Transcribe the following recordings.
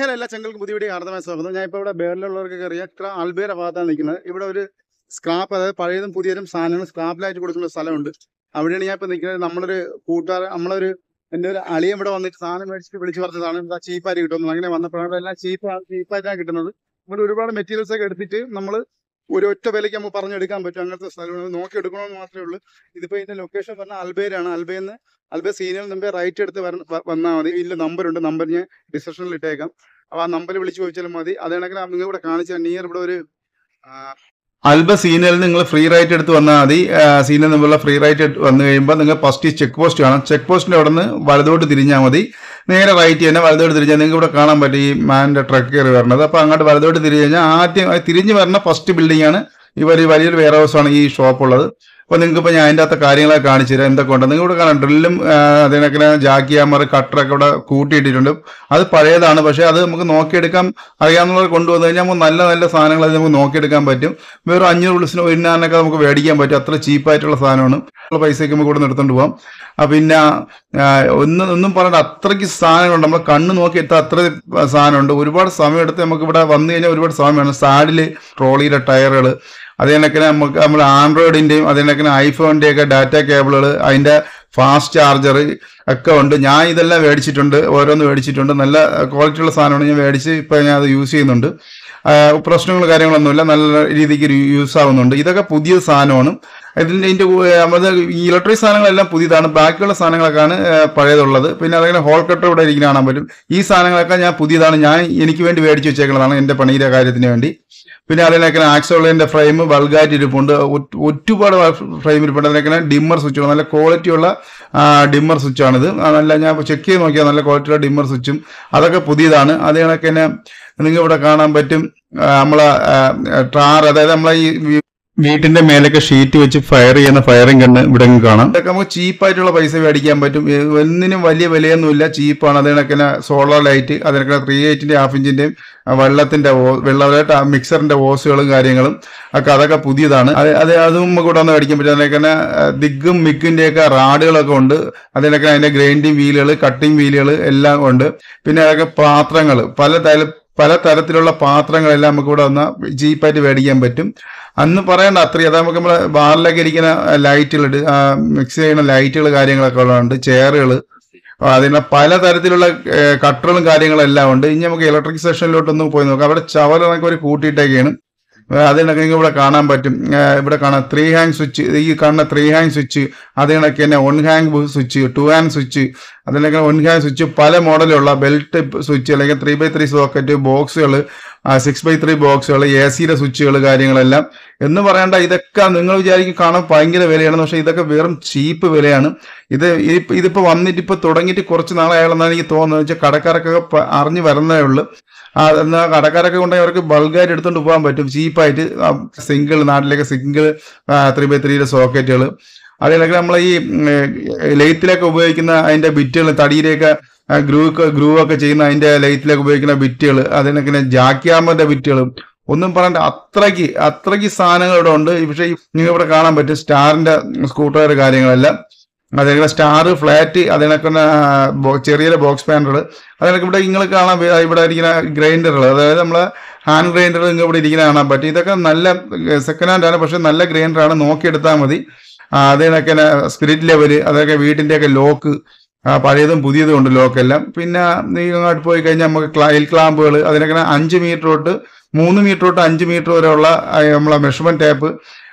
Hello എല്ലാ ചെങ്കൽക്കും പുതിയ video സ്വാഗതം. ഞാൻ ഇപ്പോൾ ഇവിടെ ബേറിലുള്ളവർക്കൊക്കെ അറിയാം. ഇത്ര ആൽബേര ഭാഗത്താണ് നിൽക്കുന്നത്. ഇവിടെ ഒരു സ്ക്രാപ്പ് അതായത് പഴയതും പുതിയതും സാധനങ്ങൾ സ്ക്രാപ്പിലായിട്ട് കൊടുക്കുന്ന സ്ഥലമുണ്ട്. അവിടെയാണ് ഞാൻ ഇപ്പോൾ നിൽക്കുന്നത്. നമ്മളൊരു കൂട്ടുകാരൻ നമ്മളൊരു എന്റെ ഒരു അളിയൻ ഇവിടെ വന്നിട്ട് സാധനം മേടിച്ചിട്ട് വിളിച്ച് പറഞ്ഞ എന്താ ചീപ്പായിട്ട് കിട്ടുന്നത് അങ്ങനെ വന്നപ്പോഴാണ് എല്ലാം ചീപ്പാണ് ചീപ്പായിട്ടാണ് കിട്ടുന്നത്. ഇവിടെ ഒരുപാട് മെറ്റീരിയൽസ് ഒക്കെ എടുത്തിട്ട് നമ്മൾ ഒരു ഒറ്റ വിലയ്ക്ക് നമുക്ക് പറഞ്ഞെടുക്കാൻ പറ്റും. അങ്ങനത്തെ സ്ഥലമാണ് നോക്കി എടുക്കണമെന്ന് മാത്രമേ ഉള്ളൂ. ഇതിപ്പോ ഇതിന്റെ ലൊക്കേഷൻ പറഞ്ഞാൽ അൽബേരാണ്. അൽബേന്ന് അൽബേ സീനിയർ നമ്പർ റൈറ്റ് എടുത്ത് വന്നാൽ മതി. ഇതിൽ നമ്പർ ഉണ്ട്. നമ്പർ ഞാൻ ഡിസ്ക്രിപ്ഷനിൽ ഇട്ടേക്കാം. അപ്പൊ ആ നമ്പർ വിളിച്ചു ചോദിച്ചാലും മതി. അതാണെങ്കിൽ നിങ്ങൾ ഇവിടെ കാണിച്ച നിയർ ഇവിടെ ഒരു അൽബ സീനിൽ നിങ്ങൾ ഫ്രീ റൈറ്റ് എടുത്ത് വന്നാൽ മതി. സീനിയർ നിന്നുള്ള ഫ്രീ റൈറ്റ് വന്നു കഴിയുമ്പോൾ നിങ്ങൾ ഫസ്റ്റ് ചെക്ക് പോസ്റ്റ് കാണാം. ചെക്ക് പോസ്റ്റിന്റെ അവിടെ നിന്ന് വലതോട്ട് തിരിഞ്ഞാൽ മതി. നേരെ റൈറ്റ് തന്നെ വലതോട്ട് തിരിഞ്ഞാൽ നിങ്ങൾക്ക് ഇവിടെ കാണാൻ പറ്റും ഈ മാന്റെ ട്രക്ക് കയറി വരണത്. അപ്പോൾ അങ്ങോട്ട് വലതോട്ട് തിരിഞ്ഞ് കഴിഞ്ഞാൽ ആദ്യം തിരിഞ്ഞ് വരുന്ന ഫസ്റ്റ് ബിൽഡിംഗ് ആണ്. വലിയ വലിയൊരു വെയർ ഹൗസാണ് ഈ ഷോപ്പ് ഉള്ളത്. അപ്പോൾ നിങ്ങൾക്ക് ഇപ്പോൾ ഞാൻ അതിന്റെ അകത്ത് കാര്യങ്ങളൊക്കെ കാണിച്ചു തരാം. എന്തൊക്കെ ഉണ്ട്? നിങ്ങൾ ഇവിടെ കാണാം ഡ്രില്ലും അതിനൊക്കെ ജാക്കി ഹാമർ കട്ടറൊക്കെ ഇവിടെ കൂട്ടിയിട്ടിട്ടുണ്ട്. അത് പഴയതാണ് പക്ഷേ അത് നമുക്ക് നോക്കിയെടുക്കാൻ അറിയാവുന്നവർ കൊണ്ടുവന്നു കഴിഞ്ഞാൽ നമുക്ക് നല്ല നല്ല സാധനങ്ങൾ അത് നമുക്ക് നോക്കിയെടുക്കാൻ പറ്റും. വേറെ അഞ്ഞൂറ് ഉള്ളിസിന് ഒരുനാനൊക്കെ നമുക്ക് മേടിക്കാൻ പറ്റും. അത്ര ചീപ്പായിട്ടുള്ള സാധനമാണ്. ഉള്ള പൈസയ്ക്ക് നമുക്ക് ഇവിടെ നിർത്തോണ്ട് പോകാം പിന്നെ ഒന്ന് ഒന്നും പറയണ്ട. അത്രയ്ക്ക് സാധനങ്ങളുണ്ട്. നമ്മൾ കണ്ണ് നോക്കി എത്താൻ അത്ര സാധനമുണ്ട്. ഒരുപാട് സമയം എടുത്ത് നമുക്ക് ഇവിടെ വന്നു കഴിഞ്ഞാൽ ഒരുപാട് സമയമാണ് സാഡിൽ ട്രോളിയുടെ ടയറുകൾ അത് കണക്കിന് നമുക്ക് നമ്മൾ ആൻഡ്രോയിഡിന്റെയും അത് കണക്കിന് ഐഫോണിന്റെ ഒക്കെ ഡാറ്റ കേബിളുകൾ അതിന്റെ ഫാസ്റ്റ് ചാർജർ ഒക്കെ ഉണ്ട്. ഞാൻ ഇതെല്ലാം മേടിച്ചിട്ടുണ്ട് ഓരോന്ന് മേടിച്ചിട്ടുണ്ട്. നല്ല ക്വാളിറ്റിയുള്ള സാധനമാണ് ഞാൻ മേടിച്ച് ഇപ്പോൾ ഞാൻ അത് യൂസ് ചെയ്യുന്നുണ്ട്. പ്രശ്നങ്ങൾ കാര്യങ്ങളൊന്നുമില്ല. നല്ല രീതിക്ക് യൂസ് ആവുന്നുണ്ട്. ഇതൊക്കെ പുതിയ സാധനമാണ്. ഇതിന്റെ ഇതിന്റെ നമ്മുടെ ഈ ഇലക്ട്രിക് സാധനങ്ങളെല്ലാം പുതിയതാണ്. ബാക്കിയുള്ള സാധനങ്ങളൊക്കെയാണ് പഴയതുള്ളത്. പിന്നെ അതങ്ങനെ ഹോൾ കട്ടർ ഇവിടെ ഇരിക്കുന്ന കാണാൻ പറ്റും ഈ സാധനങ്ങളൊക്കെ ഞാൻ പുതിയതാണ്. ഞാൻ എനിക്ക് വേണ്ടി മേടിച്ച് വെച്ചേക്കുന്നതാണ് എന്റെ പണിയുടെ കാര്യത്തിന് വേണ്ടി. പിന്നെ അതിനൊക്കെ ആക്സോളിന്റെ ഫ്രെയിം വൾഗായിട്ട് ഇരിപ്പുണ്ട് ഒറ്റപാട് ഫ്രെയിം ഇരിപ്പുണ്ട്. അതിനൊക്കെ ഡിമ്മർ സ്വിച്ച് നല്ല ക്വാളിറ്റിയുള്ള ഡിമ്മർ സ്വിച്ചാണിത്. നല്ല ഞാൻ ചെക്ക് ചെയ്ത് നോക്കിയാൽ നല്ല ക്വാളിറ്റിയുള്ള ഡിമ്മർ സ്വിച്ചും അതൊക്കെ പുതിയതാണ്. അത് കണക്ക് തന്നെ നിങ്ങൾക്ക് ഇവിടെ കാണാൻ പറ്റും. നമ്മളെ ട്രാർ അതായത് നമ്മളെ ഈ വീട്ടിന്റെ മേലൊക്കെ ഷീറ്റ് വെച്ച് ഫയർ ചെയ്യുന്ന ഫയറിംഗ് കണ്ണ് ഇവിടെ കാണാം. ഇതൊക്കെ നമുക്ക് ചീപ്പായിട്ടുള്ള പൈസ മേടിക്കാൻ പറ്റും. ഒന്നിനും വലിയ വിലയൊന്നുമില്ല ചീപ്പാണ് അതിനൊക്കെ സോളാർ ലൈറ്റ് അതിനൊക്കെ ത്രീ എയ്റ്റിന്റെ ഹാഫ് ഇഞ്ചിന്റെയും വെള്ളത്തിന്റെ വെള്ളമായിട്ട് മിക്സറിന്റെ ഓസുകളും കാര്യങ്ങളും ഒക്കെ അതൊക്കെ പുതിയതാണ്. അത് അത് നമുക്ക് ഇവിടെ ഒന്ന് മേടിക്കാൻ പറ്റും. അതിനൊക്കെ ദിഗ്ഗും മിക്കിന്റെയൊക്കെ റാഡുകളൊക്കെ ഉണ്ട്. അതിനൊക്കെ അതിന്റെ ഗ്രൈൻഡിങ് വീലുകൾ കട്ടിംഗ് വീലുകൾ എല്ലാം ഉണ്ട്. പിന്നെ അതൊക്കെ പാത്രങ്ങൾ പല തര പല തരത്തിലുള്ള പാത്രങ്ങളെല്ലാം നമുക്ക് ഇവിടെ വന്ന ചീപ്പായിട്ട് മേടിക്കാൻ പറ്റും. അന്ന് പറയണ്ട അത്രയും. അതാ നമുക്ക് നമ്മുടെ ബാറിലൊക്കെ ഇരിക്കുന്ന ലൈറ്റുകൾ മിക്സ് ചെയ്യുന്ന ലൈറ്റുകൾ കാര്യങ്ങളൊക്കെ ഉള്ളതുണ്ട് ചെയറുകൾ അതിന് പലതരത്തിലുള്ള കട്ടറുകളും കാര്യങ്ങളും എല്ലാം ഉണ്ട്. ഇനി നമുക്ക് ഇലക്ട്രിക് സെക്ഷനിലോട്ടൊന്ന് പോയി നോക്കാം. അവിടെ ചവലൊക്കെ ഒരു കൂട്ടിയിട്ടൊക്കെയാണ് അതിനൊക്കെ നിങ്ങൾക്ക് ഇവിടെ കാണാൻ പറ്റും. ഇവിടെ കാണാം ത്രീ ഹാങ് സ്വിച്ച് ഈ കാണുന്ന ത്രീ ഹാങ് സ്വിച്ച് അതിനൊക്കെ തന്നെ one hang switch two hang switch അതിനൊക്കെ വൺ ഹാങ് സ്വിച്ച് പല മോഡലുള്ള ബെൽറ്റ് സ്വിച്ച് അല്ലെങ്കിൽ ത്രീ ബൈ ത്രീ സോക്കറ്റ് ബോക്സുകൾ സിക്സ് ബൈ ത്രീ ബോക്സുകൾ എ സിയുടെ സ്വിച്ചുകൾ കാര്യങ്ങളെല്ലാം. എന്ന് പറയേണ്ട ഇതൊക്കെ നിങ്ങൾ വിചാരിക്കും കാണാൻ ഭയങ്കര വിലയാണ്. പക്ഷേ ഇതൊക്കെ വെറും ചീപ്പ് വിലയാണ്. ഇത് ഇതിപ്പോൾ വന്നിട്ട് ഇപ്പോൾ തുടങ്ങിയിട്ട് കുറച്ച് നാളായാലെന്നാണ് എനിക്ക് തോന്നുന്നത്. വെച്ചാൽ കടക്കാരൊക്കെ അറിഞ്ഞു വരുന്നേ ഉള്ളൂ. ആ എന്നാ കടക്കാരൊക്കെ ഉണ്ടെങ്കിൽ അവർക്ക് ബൾഗായിട്ട് എടുത്തുകൊണ്ട് പോകാൻ പറ്റും. ചീപ്പായിട്ട് സിംഗിൾ നാട്ടിലേക്ക് സിംഗിൾ ത്രീ ബൈ ത്രീയുടെ സോക്കറ്റുകൾ അതേപോലെ നമ്മൾ ഈ ലൈറ്റിലൊക്കെ ഉപയോഗിക്കുന്ന അതിന്റെ ബിറ്റുകൾ തടിയിലേക്ക് ഗ്രൂ ഗ്രൂ ഒക്കെ ചെയ്യുന്ന അതിന്റെ ലൈറ്റിലൊക്കെ ഉപയോഗിക്കുന്ന ബിറ്റുകൾ അതിനൊക്കെ ജാക്കിയാമന്റെ ബിറ്റുകൾ ഒന്നും പറയണ്ട അത്രയ്ക്ക് അത്രയ്ക്ക് സാധനങ്ങൾ ഇവിടെ ഉണ്ട് പക്ഷേ നിങ്ങൾ ഇവിടെ കാണാൻ പറ്റും സ്റ്റാറിന്റെ സ്കൂട്ടർ കാര്യങ്ങളെല്ലാം. അതേപോലെ സ്റ്റാർ ഫ്ലാറ്റ് അതിനൊക്കെ ചെറിയ ബോക്സ് പാനറുകൾ. അതിനൊക്കെ ഇവിടെ നിങ്ങൾ കാണാൻ ഇവിടെ ഇരിക്കുന്ന ഗ്രൈൻഡറുകൾ അതായത് നമ്മൾ ഹാൻഡ് ഗ്രൈൻഡർ നിങ്ങൾ ഇവിടെ ഇരിക്കുന്ന കാണാൻ പറ്റും. ഇതൊക്കെ നല്ല സെക്കൻഡ് ഹാൻഡ് ആണ് പക്ഷെ നല്ല ഗ്രൈൻഡറാണ് നോക്കിയെടുത്താൽ മതി. അതിനൊക്കെ സ്പിരിറ്റ് ലെവൽ അതൊക്കെ വീട്ടിന്റെയൊക്കെ ലോക്ക് പഴയതും പുതിയതും ഉണ്ട് ലോക്കെല്ലാം പിന്നെ നീ അങ്ങോട്ട് പോയി കഴിഞ്ഞാൽ നമുക്ക് ക്ലൈൽ ക്ലാമ്പുകൾ അതിനൊക്കെ അഞ്ച് മീറ്റർ തൊട്ട് മൂന്ന് മീറ്റർ തൊട്ട് അഞ്ച് മീറ്റർ വരെയുള്ള നമ്മളെ മെഷർമെന്റ് ടാപ്പ്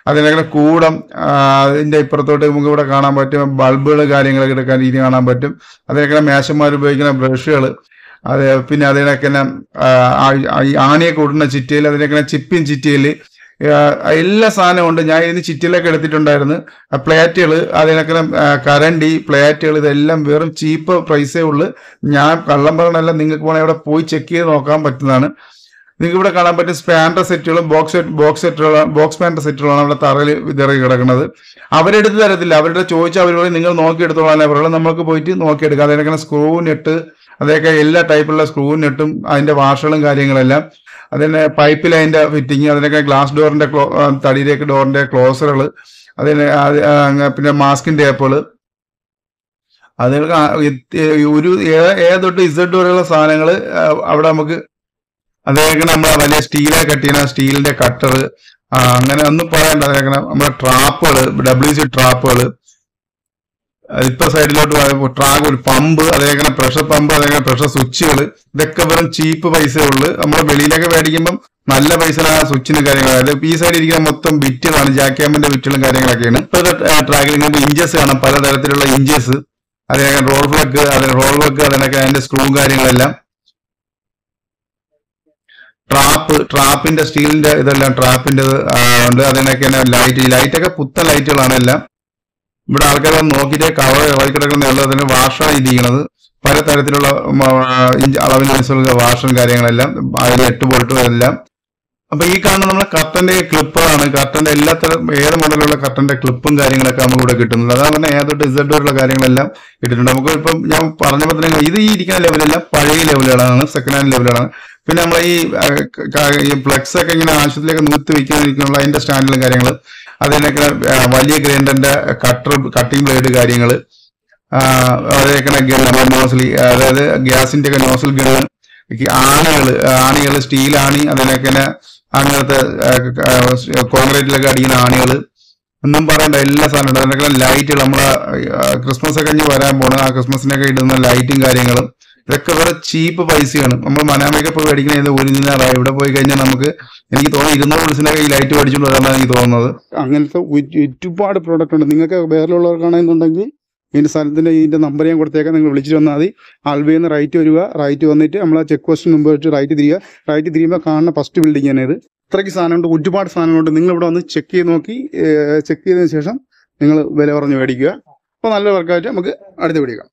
അതിനൊക്കെ കൂടം അതിന്റെ ഇപ്പുറത്തോട്ട് നമുക്ക് ഇവിടെ കാണാൻ പറ്റും ബൾബുകൾ കാര്യങ്ങളൊക്കെ എടുക്കാൻ രീതി കാണാൻ പറ്റും. അതിനൊക്കെ മേശന്മാർ ഉപയോഗിക്കുന്ന ബ്രഷുകൾ അത് പിന്നെ അതിനൊക്കെ ഈ ആണിയൊക്കെ കൂടുന്ന ചിറ്റയിൽ അതിനൊക്കെ ചിപ്പിൻ ചിറ്റയിൽ എല്ലാ സാധനവും ഉണ്ട്. ഞാൻ ഇതിന് ചിറ്റിലൊക്കെ എടുത്തിട്ടുണ്ടായിരുന്നു. പ്ലേറ്റുകൾ അതിനൊക്കെ കരണ്ടി പ്ലേറ്റുകൾ ഇതെല്ലാം വെറും ചീപ്പ് പ്രൈസേ ഉള്ളൂ. ഞാൻ കള്ളം പറഞ്ഞല്ല നിങ്ങൾക്ക് വേണമെങ്കിൽ അവിടെ പോയി ചെക്ക് ചെയ്ത് നോക്കാൻ പറ്റുന്നതാണ്. നിങ്ങൾക്ക് ഇവിടെ കാണാൻ പറ്റും സ്പാൻഡർ സെറ്റുകളും ബോക്സ് ബോക്സ് സെറ്റുകളും ബോക്സ് പാൻഡർ സെറ്റുകളാണ് അവിടെ തറയിൽ വിതറി കിടക്കുന്നത്. അവരെടുത്ത് തരത്തില്ല. അവരുടെ ചോദിച്ച പറയും നിങ്ങൾ നോക്കിയെടുത്തോളാൻ പറയുള്ളൂ നമ്മൾക്ക് പോയിട്ട് നോക്കിയെടുക്കാം. അതിനൊക്കെ സ്ക്രൂ നെട്ട് അതൊക്കെ എല്ലാ ടൈപ്പുള്ള സ്ക്രൂ നെട്ടും അതിന്റെ വാഷുകളും കാര്യങ്ങളെല്ലാം. അതിന് പൈപ്പ് ലൈന്റെ ഫിറ്റിങ് അതിനൊക്കെ ഗ്ലാസ് ഡോറിന്റെ ക്ലോ തടിയിലേക്ക് ഡോറിന്റെ ക്ലോസറുകൾ അതിന് പിന്നെ മാസ്കിന്റെ ടേപ്പുകൾ അതിനൊക്കെ ഒരു ഏ- ഏ ഇസഡ് വരെയുള്ള സാധനങ്ങൾ അവിടെ നമുക്ക് അതേപോലെ നമ്മളെ വലിയ സ്റ്റീലെ കട്ട് സ്റ്റീലിന്റെ കട്ടർ അങ്ങനെ ഒന്നും പറയണ്ട. അതേക്കണ നമ്മുടെ ട്രാപ്പുകൾ ഡബ്ല്യു സി ട്രാപ്പുകൾ ഇപ്പൊ സൈഡിലോട്ട് ട്രാക്ക് ഒരു പമ്പ് അതേക്കണ പ്രഷർ പമ്പ് അതേക്കണ പ്രഷർ സ്വിച്ചുകൾ ഇതൊക്കെ വെറും ചീപ്പ് പൈസ ഉള്ളു. നമ്മൾ വെളിയിലൊക്കെ മേടിക്കുമ്പോൾ നല്ല പൈസ സ്വിച്ചിന് കാര്യങ്ങളാണ് ഈ സൈഡിൽ ഇരിക്കുന്ന മൊത്തം ബിറ്റുകളാണ് ജാക്യാമിന്റെ ബിറ്റുകളും കാര്യങ്ങളൊക്കെയാണ്. ഇപ്പോഴത്തെ ട്രാക്കിൽ നിങ്ങൾക്ക് ഇഞ്ചസ് കാണാം. പലതരത്തിലുള്ള ഇഞ്ചസ് അതേ റോൾ ഫ്ലക്ക് അതിന് റോൾ വർക്ക് അതിനൊക്കെ അതിന്റെ സ്ക്രൂ കാര്യങ്ങളെല്ലാം. ട്രാപ്പ് ട്രാപ്പിന്റെ സ്റ്റീലിന്റെ ഇതെല്ലാം ട്രാപ്പിന്റെ ഉണ്ട്. അതിനൊക്കെ ലൈറ്റ് ലൈറ്റൊക്കെ പുത്ത ലൈറ്റുകളാണ് എല്ലാം. ഇവിടെ ആൾക്കാരെ നോക്കിയിട്ട് കവർ ഇളകി കിടക്കുന്നതല്ല അതിന് വാഷാണ് ഇരിക്കുന്നത് പല തരത്തിലുള്ള അളവിനനുസരിച്ച് വാഷും കാര്യങ്ങളെല്ലാം അതിൽ എട്ട് ബോൾട്ടും എല്ലാം. അപ്പൊ ഈ കാണുന്ന നമ്മളെ കർട്ടന്റെ ക്ലിപ്പുകളാണ് കർട്ടന്റെ എല്ലാ തരം ഏത് മോഡലുള്ള കർട്ടന്റെ ക്ലിപ്പും കാര്യങ്ങളൊക്കെ നമുക്ക് ഇവിടെ കിട്ടുന്നുണ്ട് അതാണ് പറഞ്ഞാൽ ഏതൊട്ട് ഡിസേർട്ട് വരെയുള്ള കാര്യങ്ങളെല്ലാം ഇട്ടിട്ടുണ്ട്. നമുക്ക് ഇപ്പം ഞാൻ പറഞ്ഞപ്പോൾ തന്നെ ഇത് ഈ ഇരിക്കുന്ന ലെവലെല്ലാം പഴയ ലെവലുകളാണ് സെക്കൻഡ് ഹാൻഡ് ലെവലുകളാണ് പിന്നെ നമ്മൾ ഈ ഫ്ലക്സ് ഒക്കെ ഇങ്ങനെ ആവശ്യത്തിലേക്ക് നിർത്തി വെക്കാനുള്ള അതിന്റെ സ്റ്റാൻഡിലും കാര്യങ്ങൾ അതിനൊക്കെ വലിയ ഗ്രൈൻഡറിന്റെ കട്ടർ കട്ടിംഗ് ബ്ലേഡ് കാര്യങ്ങൾ അതേക്കണ നമ്മുടെ നോസിൽ അതായത് ഗ്യാസിന്റെ ഒക്കെ നോസിൽ ഗണ് ആണികൾ ആണികൾ സ്റ്റീൽ ആണി അതിനൊക്കെ അങ്ങനത്തെ കോൺക്രീറ്റിലൊക്കെ അടിക്കുന്ന ആണികൾ ഒന്നും പറയണ്ട എല്ലാ സാധനവും അതിനൊക്കെ ലൈറ്റുകൾ നമ്മളെ ക്രിസ്മസ് ഒക്കെ കഴിഞ്ഞ് വരാൻ പോണ. ആ ക്രിസ്മസിനൊക്കെ ഇടുന്ന ലൈറ്റും കാര്യങ്ങളും. ഇതൊക്കെ വേറെ ചീപ്പ് പൈസയാണ്. നമ്മൾ മനാമയൊക്കെ പോയി മേടിക്കുന്നത് ഒരിജിനലായി ഇവിടെ പോയി കഴിഞ്ഞാൽ നമുക്ക് എനിക്ക് തോന്നുന്നു ഇരുന്നൂറ് വിളിച്ചിനൊക്കെ ഈ ലൈറ്റ് മേടിച്ചുകൊണ്ട് വരാമെന്നാണ് എനിക്ക് തോന്നുന്നത്. അങ്ങനത്തെ ഒരു- ഒരുപാട് പ്രോഡക്റ്റ് ഉണ്ട്. നിങ്ങൾക്ക് വേറെയുള്ളവർക്കാണെന്നുണ്ടെങ്കിൽ ഇതിന്റെ സ്ഥലത്തിന്റെ ഇതിന്റെ നമ്പർ ഞാൻ കൊടുത്തേക്കാം. നിങ്ങൾ വിളിച്ചിട്ട് വന്നാൽ മതി. ആൽബിയിൽ നിന്ന് റൈറ്റ് വരിക. റൈറ്റ് വന്നിട്ട് നമ്മൾ ആ ചെക്ക് പോസ്റ്റിന് മുമ്പ് വെച്ച് റൈറ്റ് തിരിയുക. റൈറ്റ് തിരിയുമ്പോൾ കാണുന്ന ഫസ്റ്റ് ബിൽഡിംഗ് തന്നെ ഇത്. ഇത്രയ്ക്ക് സാധനമുണ്ട്. ഒരുപാട് സാധനങ്ങളുണ്ട്. നിങ്ങൾ ഇവിടെ വന്ന് ചെക്ക് ചെയ്ത് നോക്കി ചെക്ക് ചെയ്തതിന് ശേഷം നിങ്ങൾ വില പറഞ്ഞ് മേടിക്കുക. അപ്പോൾ നല്ല വർക്കായിട്ട് നമുക്ക് അടുത്ത് പിടിക്കാം